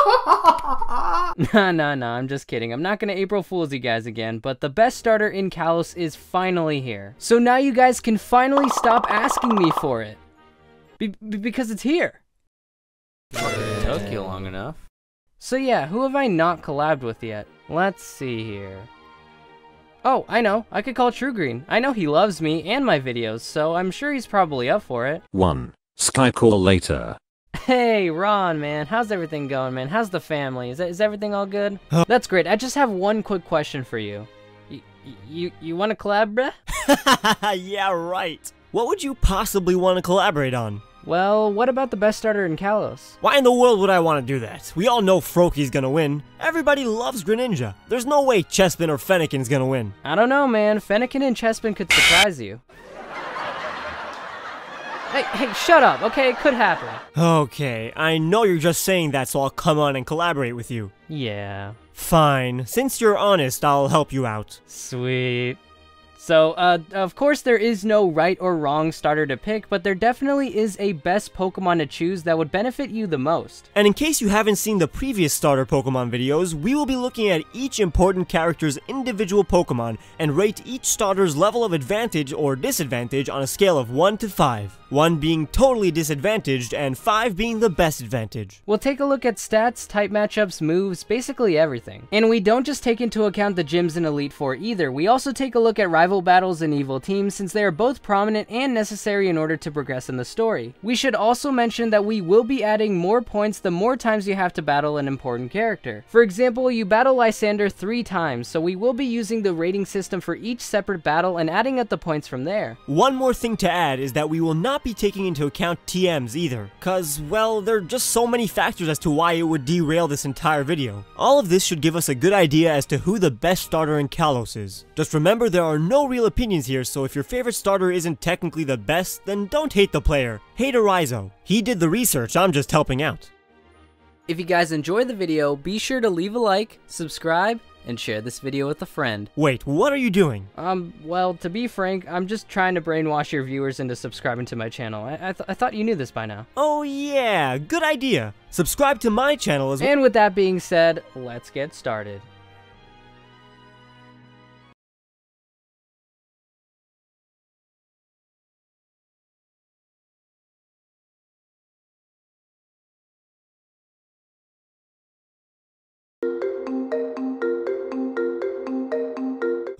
nah, nah, nah, I'm just kidding. I'm not gonna April Fool's you guys again, but the best starter in Kalos is finally here. So now you guys can finally stop asking me for it. Be because it's here. It took you long enough. So yeah, who have I not collabed with yet? Let's see here. Oh, I know. I could call True Green. I know he loves me and my videos, so I'm sure he's probably up for it. 1. Skype call later. Hey, Ron, man. How's everything going, man? How's the family? Is, is everything all good? Uh, That's great. I just have one quick question for you. You, you, you want to collab, bruh? yeah, right. What would you possibly want to collaborate on? Well, what about the best starter in Kalos? Why in the world would I want to do that? We all know Froakie gonna win. Everybody loves Greninja. There's no way Chespin or Fennekin's gonna win. I don't know, man. Fennekin and Chespin could surprise you. Hey, hey, shut up, okay? It could happen. Okay, I know you're just saying that so I'll come on and collaborate with you. Yeah. Fine. Since you're honest, I'll help you out. Sweet. So, uh, of course there is no right or wrong starter to pick, but there definitely is a best Pokemon to choose that would benefit you the most. And in case you haven't seen the previous starter Pokemon videos, we will be looking at each important character's individual Pokemon and rate each starter's level of advantage or disadvantage on a scale of 1 to 5. 1 being totally disadvantaged and 5 being the best advantage. We'll take a look at stats, type matchups, moves, basically everything. And we don't just take into account the gyms in Elite Four either, we also take a look at rival battles and evil teams since they are both prominent and necessary in order to progress in the story. We should also mention that we will be adding more points the more times you have to battle an important character. For example, you battle Lysandre 3 times, so we will be using the rating system for each separate battle and adding up the points from there. One more thing to add is that we will not not be taking into account TMs either, cause, well, there are just so many factors as to why it would derail this entire video. All of this should give us a good idea as to who the best starter in Kalos is. Just remember there are no real opinions here, so if your favorite starter isn't technically the best, then don't hate the player. Hate Eryizo. He did the research, I'm just helping out. If you guys enjoyed the video, be sure to leave a like, subscribe, and share this video with a friend. Wait, what are you doing? Um, well, to be frank, I'm just trying to brainwash your viewers into subscribing to my channel. I, I, th I thought you knew this by now. Oh yeah, good idea. Subscribe to my channel as well. And with that being said, let's get started.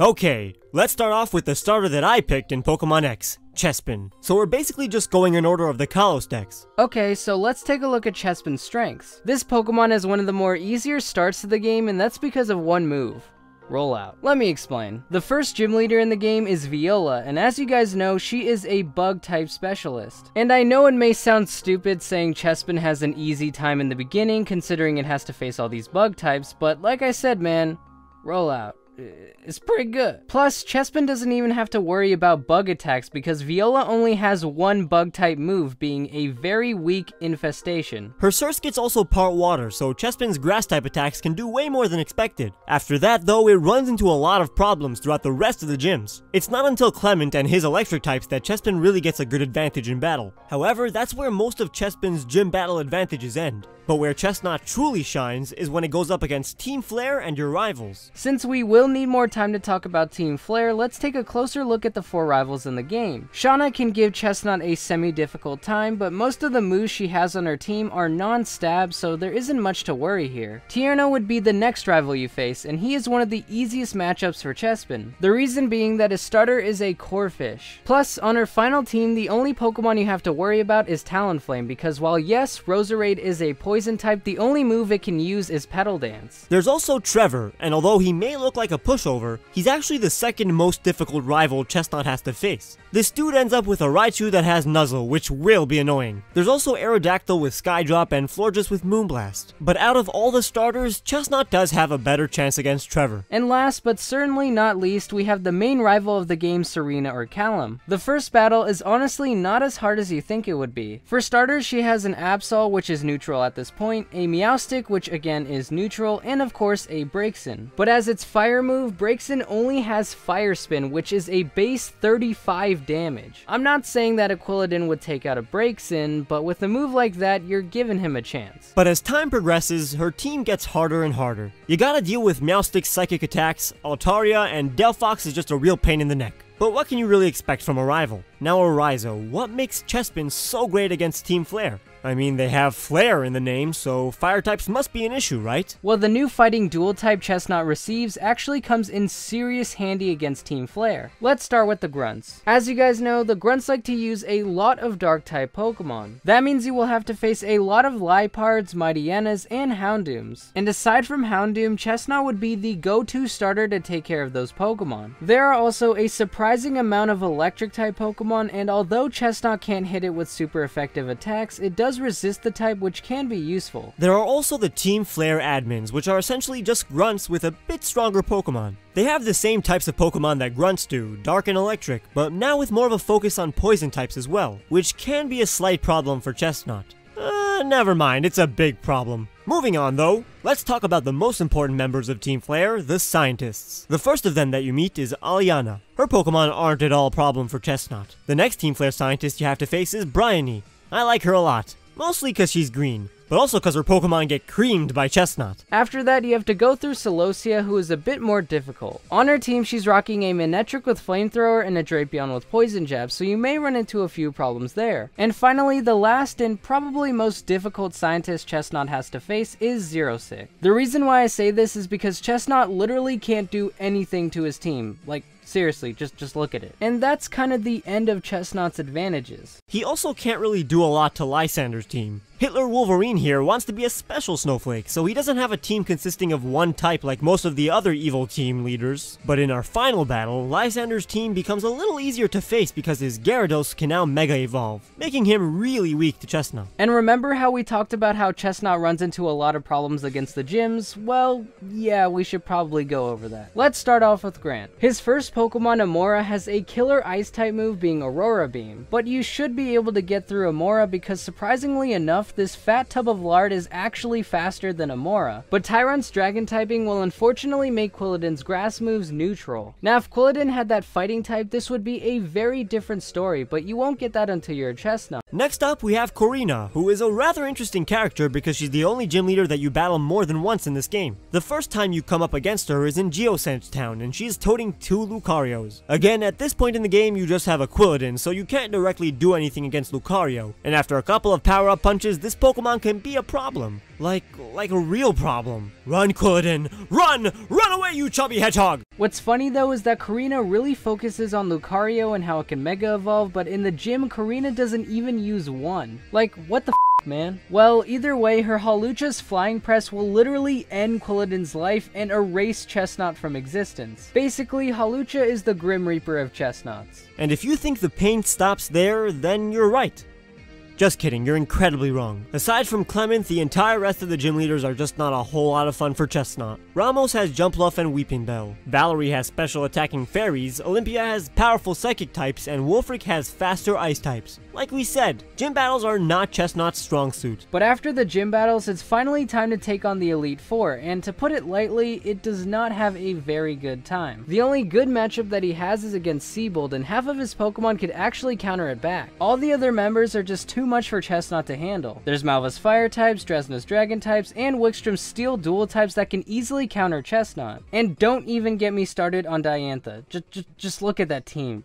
Okay, let's start off with the starter that I picked in Pokemon X, Chespin. So we're basically just going in order of the Kalos Dex. Okay, so let's take a look at Chespin's strengths. This Pokemon has one of the more easier starts to the game, and that's because of one move. Rollout. Let me explain. The first gym leader in the game is Viola, and as you guys know, she is a bug type specialist. And I know it may sound stupid saying Chespin has an easy time in the beginning, considering it has to face all these bug types, but like I said man, rollout Uh, is pretty good. Plus, Chespin doesn't even have to worry about bug attacks because Viola only has one bug type move being a very weak infestation. Her Surskit's also part water, so Chespin's grass type attacks can do way more than expected. After that though, it runs into a lot of problems throughout the rest of the gyms. It's not until Clement and his electric types that Chespin really gets a good advantage in battle. However, that's where most of Chespin's gym battle advantages end. But where Chesnaught truly shines is when it goes up against Team Flare and your rivals. Since we will need more time to talk about Team Flare, let's take a closer look at the four rivals in the game. Shauna can give Chesnaught a semi-difficult time, but most of the moves she has on her team are non-stab, so there isn't much to worry here. Tierno would be the next rival you face, and he is one of the easiest matchups for Chespin. The reason being that his starter is a Corphish. Plus, on her final team, the only Pokemon you have to worry about is Talonflame, because while yes, Roserade is a poison poison type, the only move it can use is Petal Dance. There's also Trevor, and although he may look like a pushover, he's actually the second most difficult rival Chesnaught has to face. This dude ends up with a Raichu that has Nuzzle, which will be annoying. There's also Aerodactyl with Skydrop and Florges with Moonblast. But out of all the starters, Chesnaught does have a better chance against Trevor. And last but certainly not least, we have the main rival of the game, Serena or Calem. The first battle is honestly not as hard as you think it would be. For starters, she has an Absol, which is neutral at this point, a Meowstic which again is neutral, and of course a Braixen. But as its fire move, Braixen only has Fire Spin, which is a base 35 damage. I'm not saying that a Quilladin would take out a Braixen, but with a move like that, you're giving him a chance. But as time progresses, her team gets harder and harder. You gotta deal with Meowstic's psychic attacks, Altaria, and Delphox is just a real pain in the neck. But what can you really expect from a rival? Now Eryizo, what makes Chespin so great against Team Flare? I mean, they have Flare in the name, so fire types must be an issue, right? Well, the new fighting dual type Chesnaught receives actually comes in serious handy against Team Flare. Let's start with the Grunts. As you guys know, the Grunts like to use a lot of dark type Pokemon. That means you will have to face a lot of Liepard's, Mightyenas, and Houndooms. And aside from Houndoom, Chesnaught would be the go-to starter to take care of those Pokemon. There are also a surprising amount of electric type Pokemon, and although Chesnaught can't hit it with super effective attacks, it does resist the type which can be useful. There are also the Team Flare admins, which are essentially just grunts with a bit stronger Pokemon. They have the same types of Pokemon that grunts do, dark and electric, but now with more of a focus on poison types as well, which can be a slight problem for Chesnaught. Uh, never mind, it's a big problem. Moving on though, let's talk about the most important members of Team Flare, the scientists. The first of them that you meet is Aliana. Her Pokemon aren't at all a problem for Chesnaught. The next Team Flare scientist you have to face is Bryony. I like her a lot. Mostly because she's green, but also because her Pokemon get creamed by Chesnaught. After that, you have to go through Celosia, who is a bit more difficult. On her team, she's rocking a Manectric with Flamethrower and a Drapion with Poison Jab, so you may run into a few problems there. And finally, the last and probably most difficult scientist Chesnaught has to face is Xerosic. The reason why I say this is because Chesnaught literally can't do anything to his team. Like, Seriously, just just look at it. And that's kind of the end of Chesnaught's advantages. He also can't really do a lot to Lysandre's team. Hitler Wolverine here wants to be a special snowflake, so he doesn't have a team consisting of one type like most of the other evil team leaders. But in our final battle, Lysandre's team becomes a little easier to face because his Gyarados can now Mega Evolve, making him really weak to Chesnaught. And remember how we talked about how Chesnaught runs into a lot of problems against the gyms? Well, yeah, we should probably go over that. Let's start off with Grant. His first Pokemon Amaura has a killer ice type move being Aurora Beam, but you should be able to get through Amaura because surprisingly enough, this fat tub of lard is actually faster than Amaura, but Tyrunt's dragon typing will unfortunately make Quilladin's grass moves neutral. Now if Quilladin had that fighting type, this would be a very different story, but you won't get that until you're a Chesnaught. Next up, we have Korrina, who is a rather interesting character because she's the only gym leader that you battle more than once in this game. The first time you come up against her is in Geosenge Town, and she's toting two Lucarios. Again, at this point in the game, you just have a Quilladin, so you can't directly do anything against Lucario, and after a couple of power-up punches, this Pokemon can be a problem. Like, like a real problem. Run, Quilladin! Run! Run away, you chubby hedgehog! What's funny though is that Korrina really focuses on Lucario and how it can Mega Evolve, but in the gym, Korrina doesn't even use one. Like, what the man? Well, either way, her Hawlucha's Flying Press will literally end Quilladin's life and erase Chesnaught from existence. Basically, Hawlucha is the Grim Reaper of Chesnaughts. And if you think the pain stops there, then you're right. Just kidding, you're incredibly wrong. Aside from Clement, the entire rest of the gym leaders are just not a whole lot of fun for Chesnaught. Ramos has Jumpluff and Weepinbell. Valerie has special attacking fairies, Olympia has powerful psychic types, and Wulfric has faster ice types. Like we said, gym battles are not Chesnaught's strong suit. But after the gym battles, it's finally time to take on the Elite Four, and to put it lightly, it does not have a very good time. The only good matchup that he has is against Siebold, and half of his Pokemon could actually counter it back. All the other members are just too much for Chesnaught to handle. There's Malva's Fire types, Drasna's Dragon types, and Wikstrom's Steel Dual types that can easily counter Chesnaught. And don't even get me started on Diantha. Just, just, just look at that team.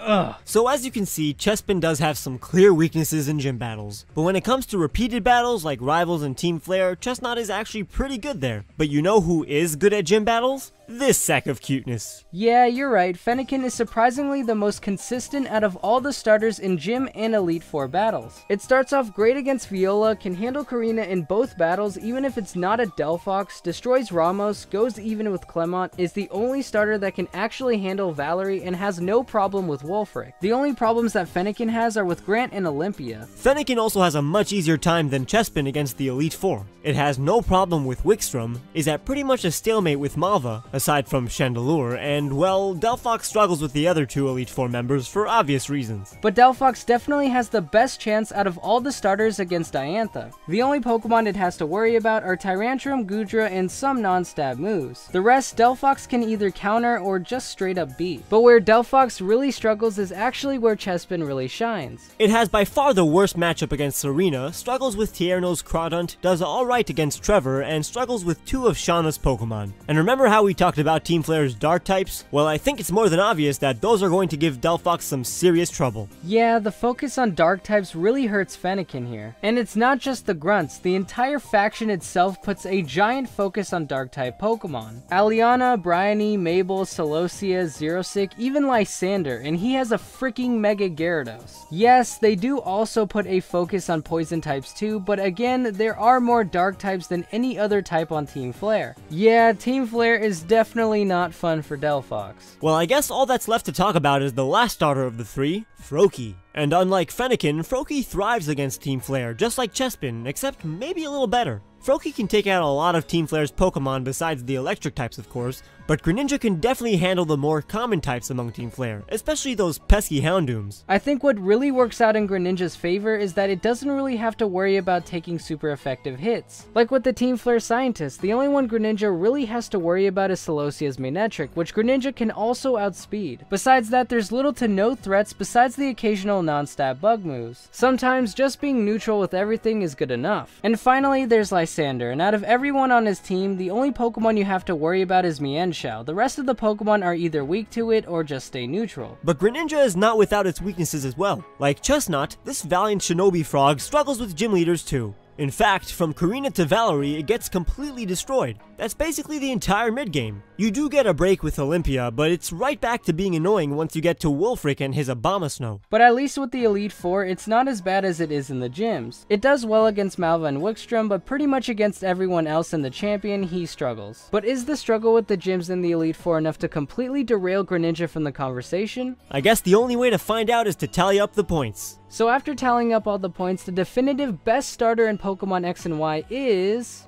Ugh. So as you can see, Chespin does have some clear weaknesses in gym battles, but when it comes to repeated battles like Rivals and Team Flare, Chesnaught is actually pretty good there. But you know who is good at gym battles? This sack of cuteness. Yeah, you're right, Fennekin is surprisingly the most consistent out of all the starters in Gym and Elite Four battles. It starts off great against Viola, can handle Korrina in both battles even if it's not a Delphox, destroys Ramos, goes even with Clement, is the only starter that can actually handle Valerie and has no problem with Wulfric. The only problems that Fennekin has are with Grant and Olympia. Fennekin also has a much easier time than Chespin against the Elite Four. It has no problem with Wikstrom, is at pretty much a stalemate with Malva, aside from Chandelure, and well, Delphox struggles with the other two Elite Four members for obvious reasons. But Delphox definitely has the best chance out of all the starters against Diantha. The only Pokemon it has to worry about are Tyrantrum, Goodra, and some non-stab moves. The rest, Delphox can either counter or just straight up beat. But where Delphox really struggles is actually where Chespin really shines. It has by far the worst matchup against Serena, struggles with Tierno's Crawdaunt, does alright against Trevor, and struggles with two of Shauna's Pokemon. And remember how we talked about Team Flare's Dark types? Well, I think it's more than obvious that those are going to give Delphox some serious trouble. Yeah, the focus on Dark types really hurts Fennekin here. And it's not just the grunts, the entire faction itself puts a giant focus on Dark type Pokemon. Aliana, Bryony, Mable, Celosia, Xerosic, even Lysandre, and he has a freaking Mega Gyarados. Yes, they do also put a focus on poison types too, but again, there are more dark types than any other type on Team Flare. Yeah, Team Flare is definitely not fun for Delphox. Well, I guess all that's left to talk about is the last starter of the three, Froakie. And unlike Fennekin, Froakie thrives against Team Flare, just like Chespin, except maybe a little better. Froakie can take out a lot of Team Flare's Pokemon besides the electric types of course, but Greninja can definitely handle the more common types among Team Flare, especially those pesky Houndooms. I think what really works out in Greninja's favor is that it doesn't really have to worry about taking super effective hits. Like with the Team Flare Scientist, the only one Greninja really has to worry about is Celosia's Manectric, which Greninja can also outspeed. Besides that, there's little to no threats besides the occasional non-stab bug moves. Sometimes just being neutral with everything is good enough. And finally, there's Lysandre, and out of everyone on his team, the only Pokemon you have to worry about is Mienshao the rest of the Pokemon are either weak to it or just stay neutral. But Greninja is not without its weaknesses as well. Like Chesnaught, this valiant shinobi frog struggles with gym leaders too. In fact, from Korrina to Valerie, it gets completely destroyed. That's basically the entire mid-game. You do get a break with Olympia, but it's right back to being annoying once you get to Wulfric and his Abomasnow. But at least with the Elite Four, it's not as bad as it is in the gyms. It does well against Malva and Wikstrom, but pretty much against everyone else in the champion, he struggles. But is the struggle with the gyms in the Elite Four enough to completely derail Greninja from the conversation? I guess the only way to find out is to tally up the points. So after tallying up all the points, the definitive best starter in Pokemon X and Y is...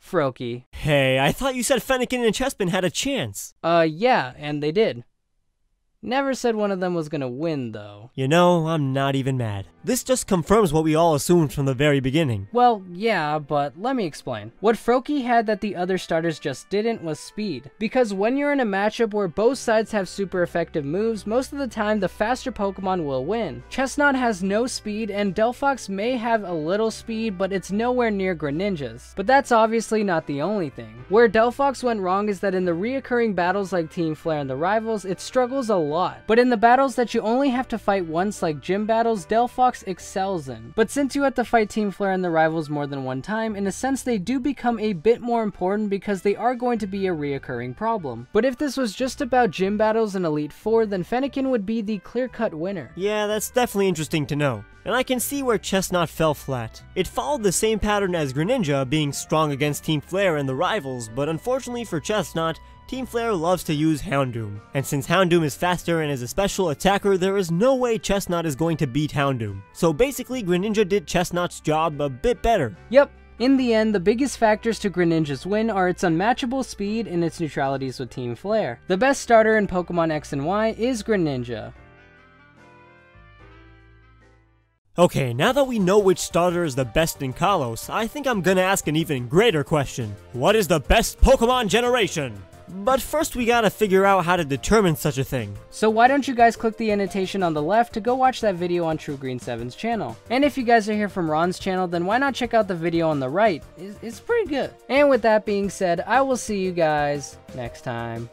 Froakie. Hey, I thought you said Fennekin and Chespin had a chance. Uh, yeah, and they did. Never said one of them was gonna win, though. You know, I'm not even mad. This just confirms what we all assumed from the very beginning. Well, yeah, but let me explain. What Froakie had that the other starters just didn't was speed. Because when you're in a matchup where both sides have super effective moves, most of the time the faster Pokemon will win. Chesnaught has no speed, and Delphox may have a little speed, but it's nowhere near Greninja's. But that's obviously not the only thing. Where Delphox went wrong is that in the reoccurring battles like Team Flare and the Rivals, it struggles a lot. But in the battles that you only have to fight once like gym battles, Delphox excels in. But since you have to fight Team Flare and the Rivals more than one time, in a sense they do become a bit more important because they are going to be a reoccurring problem. But if this was just about gym battles in Elite Four, then Fennekin would be the clear-cut winner. Yeah, that's definitely interesting to know. And I can see where Chesnaught fell flat. It followed the same pattern as Greninja, being strong against Team Flare and the Rivals, but unfortunately for Chesnaught, Team Flare loves to use Houndoom. And since Houndoom is faster and is a special attacker, there is no way Chesnaught is going to beat Houndoom. So basically, Greninja did Chesnaught's job a bit better. Yep, in the end, the biggest factors to Greninja's win are its unmatchable speed and its neutralities with Team Flare. The best starter in Pokemon X and Y is Greninja. Okay, now that we know which starter is the best in Kalos, I think I'm gonna ask an even greater question. What is the best Pokemon generation? But first we gotta figure out how to determine such a thing. So why don't you guys click the annotation on the left to go watch that video on True Green 7's channel. And if you guys are here from Ron's channel, then why not check out the video on the right? It's, it's pretty good. And with that being said, I will see you guys next time.